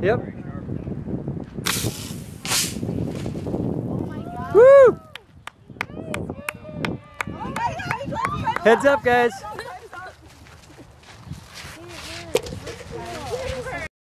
Yep. Oh Woo! Heads up, guys.